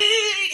Eek!